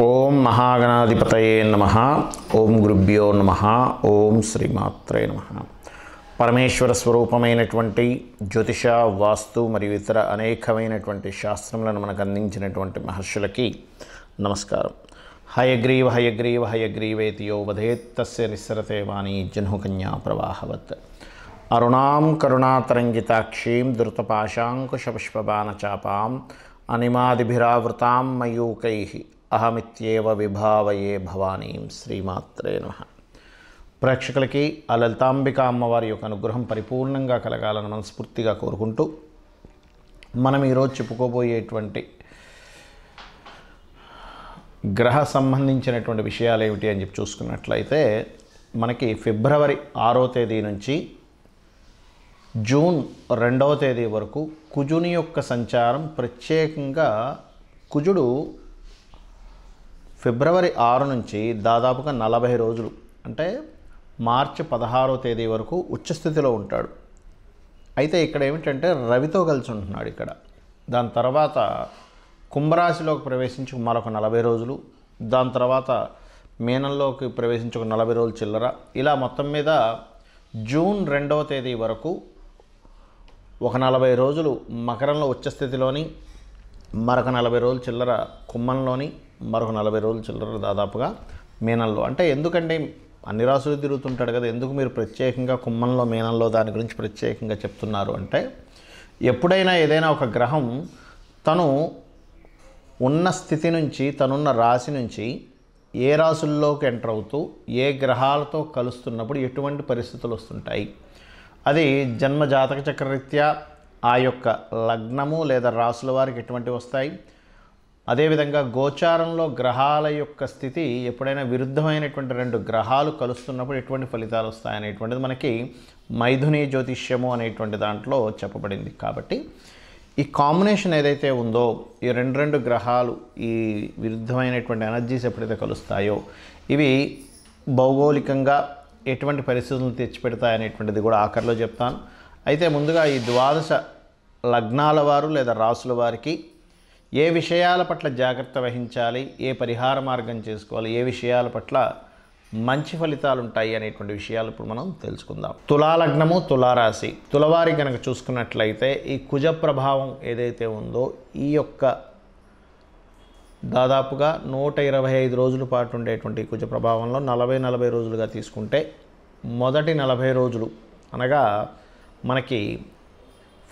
ఓం మహాగణాధిపతయే నమ. ఓం గురుభ్యో నమ. ఓం శ్రీమాత్రే నమ. పరమేశ్వర స్వరూపమైనటువంటి జ్యోతిష వాస్తు మరియు ఇతర అనేకమైనటువంటి శాస్త్రములను మనకు అందించినటువంటి మహర్షులకి నమస్కారం. హయగ్రీవ హయగ్రీవ హయగ్రీవేతి యో వధేత్ నిస్సరతే వాణి జన్హుకన్యా ప్రవాహవత్. అరుణాం కరుణాతరంగితాక్షీం ధృతపాశాంకుశపుష్పబాణచాపాం అనిమాదిభిరావృతాం మయూకై. అహమిత్యేవ విభావయే భవానీం శ్రీమాత్రే నమ. ప్రేక్షకులకి ఆ లలితాంబిక అమ్మవారి యొక్క అనుగ్రహం పరిపూర్ణంగా కలగాలని మనస్ఫూర్తిగా కోరుకుంటూ మనం ఈరోజు చెప్పుకోబోయేటువంటి గ్రహ సంబంధించినటువంటి విషయాలు ఏమిటి అని చెప్పి చూసుకున్నట్లయితే మనకి ఫిబ్రవరి ఆరో తేదీ నుంచి జూన్ రెండవ తేదీ వరకు కుజుని యొక్క సంచారం ప్రత్యేకంగా కుజుడు ఫిబ్రవరి ఆరు నుంచి దాదాపుగా నలభై రోజులు అంటే మార్చి పదహారో తేదీ వరకు ఉచ్చస్థితిలో ఉంటాడు. అయితే ఇక్కడ ఏమిటంటే రవితో కలిసి ఉంటున్నాడు ఇక్కడ. దాని తర్వాత కుంభరాశిలోకి ప్రవేశించి మరొక నలభై రోజులు దాని తర్వాత మీనంలోకి ప్రవేశించి ఒక నలభై రోజులు చిల్లర. ఇలా మొత్తం మీద జూన్ రెండవ తేదీ వరకు ఒక నలభై రోజులు మకరంలో ఉచ్చస్థితిలోని మరొక నలభై రోజులు చిల్లర కుమ్మంలోని మరొక నలభై రోజులు చిల్లర దాదాపుగా మీనంలో అంటే ఎందుకంటే అన్ని రాసులు తిరుగుతుంటాడు కదా ఎందుకు మీరు ప్రత్యేకంగా కుమ్మంలో మీనంలో దాని గురించి ప్రత్యేకంగా చెప్తున్నారు అంటే ఎప్పుడైనా ఏదైనా ఒక గ్రహం తను ఉన్న స్థితి నుంచి తనున్న రాశి నుంచి ఏ రాసుల్లోకి ఎంటర్ అవుతూ ఏ గ్రహాలతో కలుస్తున్నప్పుడు ఎటువంటి పరిస్థితులు వస్తుంటాయి? అది జన్మ జాతక చక్రరీత్యా ఆ యొక్క లగ్నము లేదా రాసుల వారికి ఎటువంటి వస్తాయి? అదేవిధంగా గోచారంలో గ్రహాల యొక్క స్థితి ఎప్పుడైనా విరుద్ధమైనటువంటి రెండు గ్రహాలు కలుస్తున్నప్పుడు ఎటువంటి ఫలితాలు వస్తాయనేటువంటిది మనకి మైథుని జ్యోతిష్యము అనేటువంటి దాంట్లో చెప్పబడింది. కాబట్టి ఈ కాంబినేషన్ ఏదైతే ఉందో ఈ రెండు రెండు గ్రహాలు ఈ విరుద్ధమైనటువంటి ఎనర్జీస్ ఎప్పుడైతే కలుస్తాయో ఇవి భౌగోళికంగా ఎటువంటి పరిస్థితులను తెచ్చిపెడతాయనేటువంటిది కూడా ఆఖరిలో చెప్తాను. అయితే ముందుగా ఈ ద్వాదశ లగ్నాల వారు లేదా రాసుల వారికి ఏ విషయాల పట్ల జాగ్రత్త వహించాలి? ఏ పరిహార మార్గం చేసుకోవాలి? ఏ విషయాల పట్ల మంచి ఫలితాలు ఉంటాయి అనేటువంటి విషయాలు ఇప్పుడు మనం తెలుసుకుందాం. తులాలగ్నము తులారాశి. తులవారి కనుక చూసుకున్నట్లయితే ఈ కుజ ప్రభావం ఏదైతే ఉందో ఈ యొక్క దాదాపుగా నూట ఇరవై ఐదు రోజుల పాటు ఉండేటువంటి కుజ ప్రభావంలో నలభై నలభై రోజులుగా తీసుకుంటే మొదటి నలభై రోజులు అనగా మనకి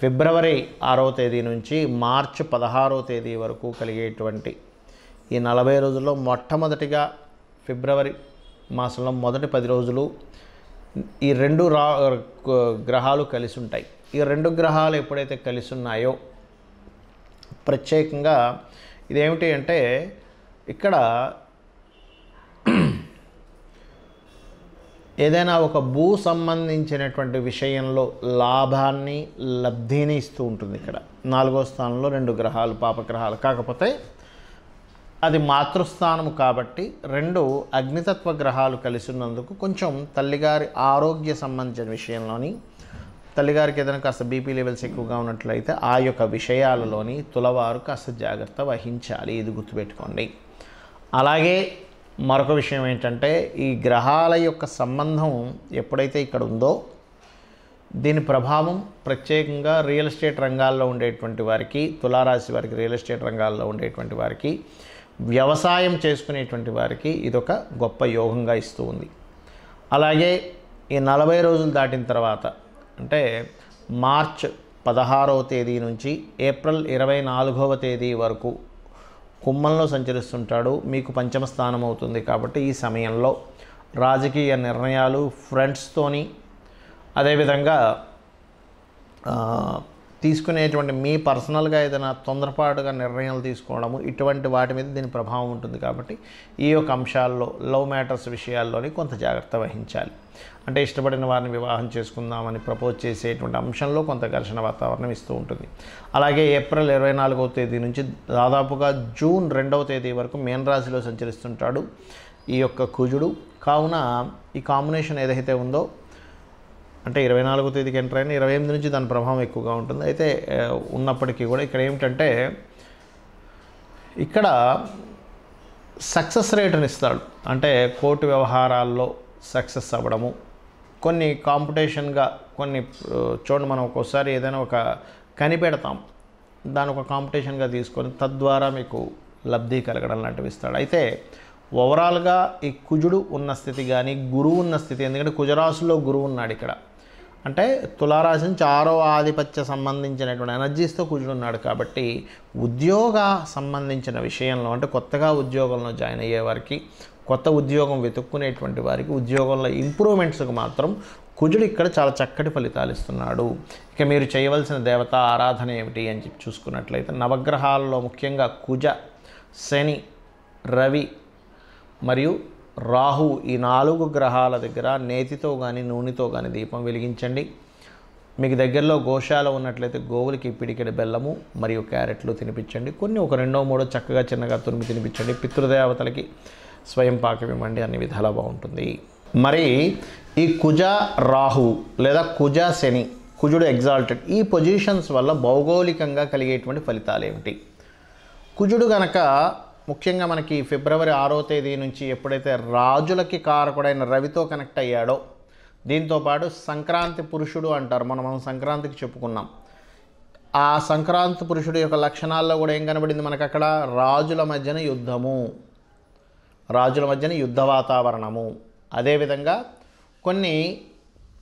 ఫిబ్రవరి ఆరో తేదీ నుంచి మార్చి పదహారో తేదీ వరకు కలిగేటువంటి ఈ నలభై రోజుల్లో మొట్టమొదటిగా ఫిబ్రవరి మాసంలో మొదటి పది రోజులు ఈ రెండు రా గ్రహాలు కలిసి ఉంటాయి. ఈ రెండు గ్రహాలు ఎప్పుడైతే కలిసి ఉన్నాయో ప్రత్యేకంగా ఇదేమిటి అంటే ఇక్కడ ఏదైనా ఒక భూ సంబంధించినటువంటి విషయంలో లాభాన్ని లబ్ధిని ఇస్తూ ఉంటుంది ఇక్కడ. నాలుగో స్థానంలో రెండు గ్రహాలు పాపగ్రహాలు. కాకపోతే అది మాతృస్థానము కాబట్టి రెండు అగ్నితత్వ గ్రహాలు కలిసి ఉన్నందుకు కొంచెం తల్లిగారి ఆరోగ్య సంబంధించిన విషయంలోని తల్లిగారికి ఏదైనా కాస్త బీపీ లెవెల్స్ ఎక్కువగా ఉన్నట్లయితే ఆ యొక్క విషయాలలోని తులవారు కాస్త జాగ్రత్త వహించాలి. ఇది గుర్తుపెట్టుకోండి. అలాగే మరొక విషయం ఏంటంటే ఈ గ్రహాల యొక్క సంబంధం ఎప్పుడైతే ఇక్కడ ఉందో దీని ప్రభావం ప్రత్యేకంగా రియల్ ఎస్టేట్ రంగాల్లో ఉండేటువంటి వారికి తులారాశి వారికి రియల్ ఎస్టేట్ రంగాల్లో ఉండేటువంటి వారికి వ్యవసాయం చేసుకునేటువంటి వారికి ఇదొక గొప్ప యోగంగా ఇస్తూ ఉంది. అలాగే ఈ నలభై రోజులు దాటిన తర్వాత అంటే మార్చ్ పదహారవ తేదీ నుంచి ఏప్రిల్ ఇరవై నాలుగవ తేదీ వరకు కుంభంలో సంచరిస్తుంటాడు మీకు పంచమ స్థానం అవుతుంది కాబట్టి ఈ సమయంలో రాజకీయ నిర్ణయాలు ఫ్రెండ్స్తోని అదేవిధంగా తీసుకునేటువంటి మీ పర్సనల్గా ఏదైనా తొందరపాటుగా నిర్ణయాలు తీసుకోవడము ఇటువంటి వాటి మీద దీని ప్రభావం ఉంటుంది కాబట్టి ఈ యొక్క అంశాల్లో లవ్ మ్యాటర్స్ విషయాల్లోని కొంత జాగ్రత్త వహించాలి. అంటే ఇష్టపడిన వారిని వివాహం చేసుకుందామని ప్రపోజ్ చేసేటువంటి అంశంలో కొంత ఘర్షణ వాతావరణం ఇస్తూ ఉంటుంది. అలాగే ఏప్రిల్ ఇరవై నాలుగవ తేదీ నుంచి దాదాపుగా జూన్ రెండవ తేదీ వరకు మేన్ రాశిలో సంచరిస్తుంటాడు ఈ యొక్క కుజుడు. కావున ఈ కాంబినేషన్ ఏదైతే ఉందో అంటే ఇరవై నాలుగో తేదీకి ఎంటర్ అయిన ఇరవై ఎనిమిది నుంచి దాని ప్రభావం ఎక్కువగా ఉంటుంది. అయితే ఉన్నప్పటికీ కూడా ఇక్కడ ఏమిటంటే ఇక్కడ సక్సెస్ రేట్ని ఇస్తాడు. అంటే కోర్టు వ్యవహారాల్లో సక్సెస్ అవ్వడము కొన్ని కాంపిటీషన్గా కొన్ని చూడండి మనం ఒక్కోసారి ఏదైనా ఒక కనిపెడతాం దాని ఒక కాంపిటీషన్గా తీసుకొని తద్వారా మీకు లబ్ధి కలగడం లాంటివి ఇస్తాడు. అయితే ఓవరాల్గా ఈ కుజుడు ఉన్న స్థితి కానీ గురువు ఉన్న స్థితి ఎందుకంటే కుజరాశుల్లో గురువు ఉన్నాడు ఇక్కడ. అంటే తులారాశి నుంచి ఆరో ఆధిపత్య సంబంధించినటువంటి ఎనర్జీస్తో కుజుడు ఉన్నాడు కాబట్టి ఉద్యోగ సంబంధించిన విషయంలో అంటే కొత్తగా ఉద్యోగంలో జాయిన్ అయ్యే వారికి కొత్త ఉద్యోగం వెతుక్కునేటువంటి వారికి ఉద్యోగంలో ఇంప్రూవ్మెంట్స్కి మాత్రం కుజుడు ఇక్కడ చాలా చక్కటి ఫలితాలు ఇస్తున్నాడు. ఇక మీరు చేయవలసిన దేవత ఆరాధన ఏమిటి అని చెప్పి చూసుకున్నట్లయితే నవగ్రహాల్లో ముఖ్యంగా కుజ శని రవి మరియు రాహు ఈ నాలుగు గ్రహాల దగ్గర నేతితో కానీ నూనెతో కానీ దీపం వెలిగించండి. మీకు దగ్గరలో గోశాల ఉన్నట్లయితే గోవులకి పిడికెడు బెల్లము మరియు క్యారెట్లు తినిపించండి. కొన్ని ఒక రెండో మూడో చక్కగా చిన్నగా తురిమి తినిపించండి. పితృదేవతలకి స్వయం పాకం ఇవ్వండి. అన్ని విధాలా బాగుంటుంది. మరి ఈ కుజ రాహు లేదా కుజ శని కుజుడు ఎగ్జాల్టెడ్ ఈ పొజిషన్స్ వల్ల భౌగోళికంగా కలిగేటువంటి ఫలితాలు ఏమిటి కుజుడు గనక ముఖ్యంగా మనకి ఫిబ్రవరి ఆరో తేదీ నుంచి ఎప్పుడైతే రాజులకి కారకుడైన రవితో కనెక్ట్ అయ్యాడో దీంతోపాటు సంక్రాంతి పురుషుడు అంటారు. మనం మనం సంక్రాంతికి చెప్పుకున్నాం. ఆ సంక్రాంతి పురుషుడు యొక్క లక్షణాల్లో కూడా ఏం కనబడింది? మనకు అక్కడ రాజుల మధ్యన యుద్ధము రాజుల మధ్యన యుద్ధ వాతావరణము. అదేవిధంగా కొన్ని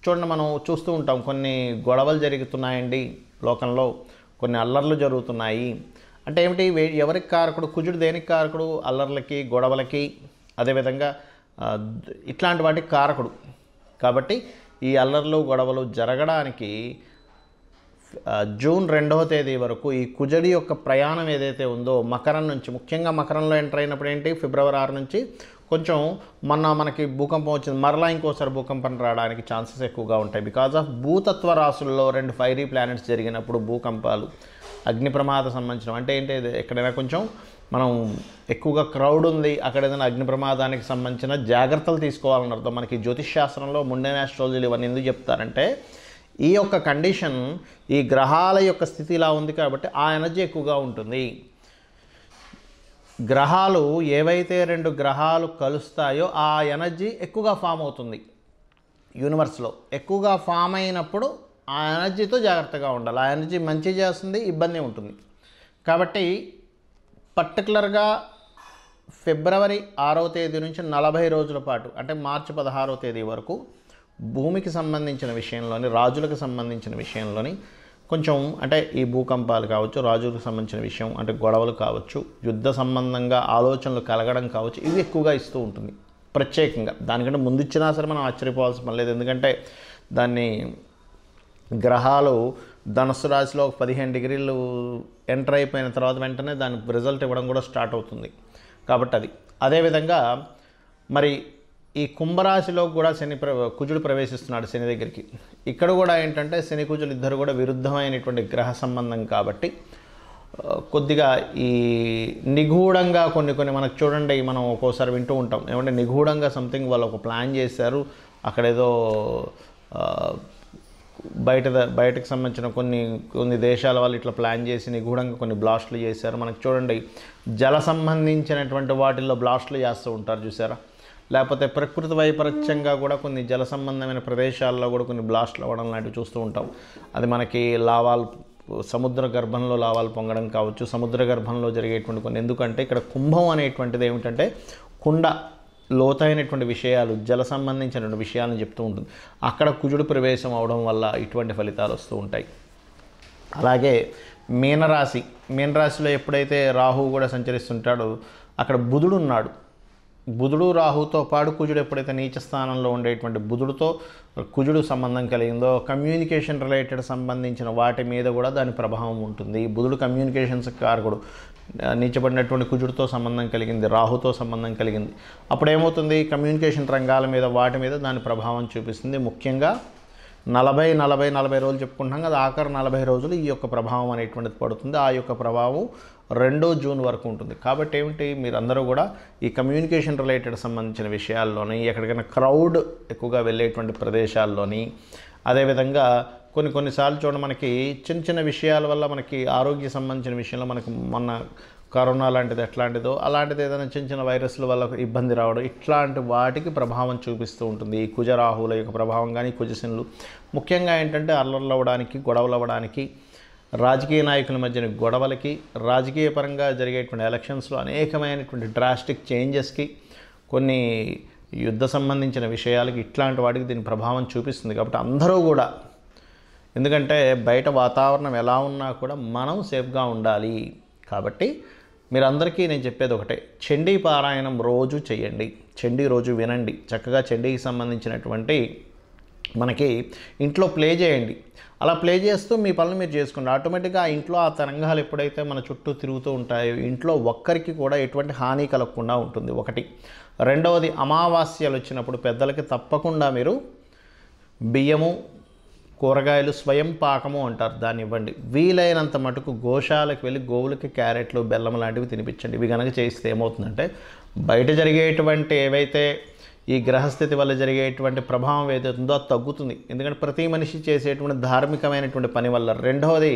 చూడండి మనం చూస్తూ ఉంటాం. కొన్ని గొడవలు జరుగుతున్నాయండి లోకంలో. కొన్ని అల్లర్లు జరుగుతున్నాయి. అంటే ఏమిటి? ఎవరికి కారకుడు? కుజుడు దేనికి కారకుడు? అల్లర్లకి గొడవలకి అదేవిధంగా ఇట్లాంటి వాటికి కారకుడు. కాబట్టి ఈ అల్లర్లు గొడవలు జరగడానికి జూన్ రెండవ తేదీ వరకు ఈ కుజడి యొక్క ప్రయాణం ఏదైతే ఉందో మకరం నుంచి ముఖ్యంగా మకరంలో ఎంటర్ అయినప్పుడు ఏంటి? ఫిబ్రవరి ఆరు నుంచి కొంచెం మొన్న మనకి భూకంపం వచ్చింది. మరలా ఇంకోసారి భూకంపం రావడానికి ఛాన్సెస్ ఎక్కువగా ఉంటాయి. బికాజ్ ఆఫ్ భూతత్వ రాసుల్లో రెండు ఫైరీ ప్లానెట్స్ జరిగినప్పుడు భూకంపాలు అగ్ని ప్రమాద సంబంధించిన అంటే ఏంటి ఎక్కడైనా కొంచెం మనం ఎక్కువగా క్రౌడ్ ఉంది అక్కడ ఏదైనా అగ్ని ప్రమాదానికి సంబంధించిన జాగ్రత్తలు తీసుకోవాలని అర్థం. మనకి జ్యోతిష్ శాస్త్రంలో ముండెన్ ఆస్ట్రాలజీలు ఇవన్నీ ఎందుకు చెప్తారంటే ఈ యొక్క కండిషన్ ఈ గ్రహాల యొక్క స్థితి ఇలా ఉంది కాబట్టి ఆ ఎనర్జీ ఎక్కువగా ఉంటుంది. గ్రహాలు ఏవైతే రెండు గ్రహాలు కలుస్తాయో ఆ ఎనర్జీ ఎక్కువగా ఫామ్ అవుతుంది. యూనివర్స్లో ఎక్కువగా ఫామ్ అయినప్పుడు ఆ ఎనర్జీతో జాగ్రత్తగా ఉండాలి. ఆ ఎనర్జీ మంచి చేస్తుంది ఇబ్బంది ఉంటుంది. కాబట్టి పర్టికులర్గా ఫిబ్రవరి ఆరవ తేదీ నుంచి నలభై రోజుల పాటు అంటే మార్చి పదహారవ తేదీ వరకు భూమికి సంబంధించిన విషయంలోని రాజులకు సంబంధించిన విషయంలోని కొంచెం అంటే ఈ భూకంపాలు కావచ్చు రాజులకు సంబంధించిన విషయం అంటే గొడవలు కావచ్చు యుద్ధ సంబంధంగా ఆలోచనలు కలగడం కావచ్చు ఇవి ఎక్కువగా ఇస్తూ ఉంటుంది. ప్రత్యేకంగా. దానికంటే ముందు ఇచ్చినా సరే మనం ఆశ్చర్యపోవాల్సిన పని లేదు. ఎందుకంటే దాన్ని గ్రహాలు ధనుసు రాశిలో ఒక పదిహేను డిగ్రీలు ఎంటర్ అయిపోయిన తర్వాత వెంటనే దాని రిజల్ట్ ఇవ్వడం కూడా స్టార్ట్ అవుతుంది. కాబట్టి అది. అదేవిధంగా మరి ఈ కుంభరాశిలో కూడా శని ప్ర కుజుడు ప్రవేశిస్తున్నాడు శని దగ్గరికి. ఇక్కడ కూడా ఏంటంటే శని కుజులు ఇద్దరు కూడా విరుద్ధమైనటువంటి గ్రహ సంబంధం కాబట్టి కొద్దిగా ఈ నిగూఢంగా కొన్ని కొన్ని మనకు చూడండి మనం ఒక్కోసారి వింటూ ఉంటాం. ఏమంటే నిగూఢంగా సంథింగ్ వాళ్ళు ఒక ప్లాన్ చేశారు. అక్కడేదో ఏదో బయట బయటకు సంబంధించిన కొన్ని కొన్ని దేశాల వాళ్ళు ఇట్లా ప్లాన్ చేసి నిగూఢంగా కొన్ని బ్లాస్ట్లు చేశారు. మనకు చూడండి జల సంబంధించినటువంటి వాటిల్లో బ్లాస్ట్లు చేస్తూ ఉంటారు చూసారా? లేకపోతే ప్రకృతి వైపరీత్యంగా కూడా కొన్ని జల సంబంధమైన ప్రదేశాల్లో కూడా కొన్ని బ్లాస్ట్లు అవ్వడం లాంటివి చూస్తూ ఉంటాం. అది మనకి లావాలు సముద్ర గర్భంలో లావాలు పొంగడం కావచ్చు సముద్ర గర్భంలో జరిగేటువంటి కొన్ని. ఎందుకంటే ఇక్కడ కుంభం అనేటువంటిది ఏమిటంటే కుండ లోతైనటువంటి విషయాలు జల సంబంధించినటువంటి విషయాలను చెప్తూ ఉంటుంది. అక్కడ కుజుడు ప్రవేశం అవడం వల్ల ఇటువంటి ఫలితాలు వస్తూ ఉంటాయి. అలాగే మీనరాశి మీనరాశిలో ఎప్పుడైతే రాహువు కూడా సంచరిస్తుంటాడో అక్కడ బుధుడు ఉన్నాడు. బుధుడు రాహుతో పాడు కుజుడు ఎప్పుడైతే నీచ స్థానంలో ఉండేటువంటి బుధుడితో కుజుడు సంబంధం కలిగిందో కమ్యూనికేషన్ రిలేటెడ్ సంబంధించిన వాటి మీద కూడా దాని ప్రభావం ఉంటుంది. బుధుడు కమ్యూనికేషన్స్ కారకుడు. నీచబడినటువంటి కుజుడితో సంబంధం కలిగింది రాహుతో సంబంధం కలిగింది. అప్పుడు ఏమవుతుంది కమ్యూనికేషన్ రంగాల మీద వాటి మీద దాని ప్రభావం చూపిస్తుంది. ముఖ్యంగా నలభై నలభై నలభై రోజులు చెప్పుకుంటాం కదా ఆఖరి నలభై రోజులు ఈ యొక్క ప్రభావం అనేటువంటిది పడుతుంది. ఆ యొక్క ప్రభావం రెండో జూన్ వరకు ఉంటుంది. కాబట్టి ఏమిటి? మీరందరూ కూడా ఈ కమ్యూనికేషన్ రిలేటెడ్ సంబంధించిన విషయాల్లోని ఎక్కడికైనా క్రౌడ్ ఎక్కువగా వెళ్ళేటువంటి ప్రదేశాల్లోని అదేవిధంగా కొన్ని కొన్నిసార్లు చూడండి మనకి చిన్న చిన్న విషయాల వల్ల మనకి ఆరోగ్య సంబంధించిన విషయంలో మనకు మొన్న కరోనా లాంటిది ఎట్లాంటిదో అలాంటిది ఏదైనా చిన్న చిన్న వైరస్ల వల్ల ఇబ్బంది రావడం ఇట్లాంటి వాటికి ప్రభావం చూపిస్తూ ఉంటుంది. ఈ కుజరాహుల యొక్క ప్రభావం కానీ కుజశనులు. ముఖ్యంగా ఏంటంటే అల్లర్లు అవ్వడానికి గొడవలు అవ్వడానికి రాజకీయ నాయకుల మధ్యన గొడవలకి రాజకీయ పరంగా జరిగేటువంటి ఎలక్షన్స్లో అనేకమైనటువంటి డ్రాస్టిక్ చేంజెస్కి కొన్ని యుద్ధ సంబంధించిన విషయాలకి ఇట్లాంటి వాటికి దీని ప్రభావం చూపిస్తుంది. కాబట్టి అందరూ కూడా ఎందుకంటే బయట వాతావరణం ఎలా ఉన్నా కూడా మనం సేఫ్గా ఉండాలి. కాబట్టి మీరందరికీ నేను చెప్పేది ఒకటే. చండీ పారాయణం రోజు చేయండి చండీ రోజు వినండి. చక్కగా చండీకి సంబంధించినటువంటి మనకి ఇంట్లో ప్లే చేయండి. అలా ప్లే చేస్తూ మీ పనులు మీరు చేసుకోండి ఆటోమేటిక్గా ఆ ఇంట్లో ఆ తరంగాలు ఎప్పుడైతే మన చుట్టూ తిరుగుతూ ఉంటాయో ఇంట్లో ఒక్కరికి కూడా ఎటువంటి హాని కలగకుండా ఉంటుంది. ఒకటి. రెండవది అమావాస్యలు వచ్చినప్పుడు పెద్దలకి తప్పకుండా మీరు బియ్యము కూరగాయలు స్వయం పాకము అంటారు. దాన్ని ఇవ్వండి. వీలైనంత మటుకు గోశాలకు వెళ్ళి గోవులకి క్యారెట్లు బెల్లం లాంటివి తినిపించండి. ఇవి కనుక చేస్తే ఏమవుతుందంటే బయట జరిగేటువంటి ఏవైతే ఈ గ్రహస్థితి వల్ల జరిగేటువంటి ప్రభావం ఏదైతుందో అది తగ్గుతుంది. ఎందుకంటే ప్రతి మనిషి చేసేటువంటి ధార్మికమైనటువంటి పని వల్ల. రెండవది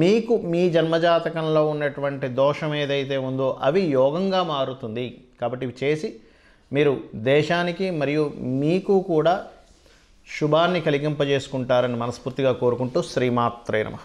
మీకు మీ జన్మజాతకంలో ఉన్నటువంటి దోషం ఏదైతే ఉందో అవి యోగంగా మారుతుంది. కాబట్టి ఇవి చేసి మీరు దేశానికి మరియు మీకు కూడా శుభాన్ని కలిగింపజేసుకుంటారని మనస్ఫూర్తిగా కోరుకుంటూ శ్రీమాత్రే నమ.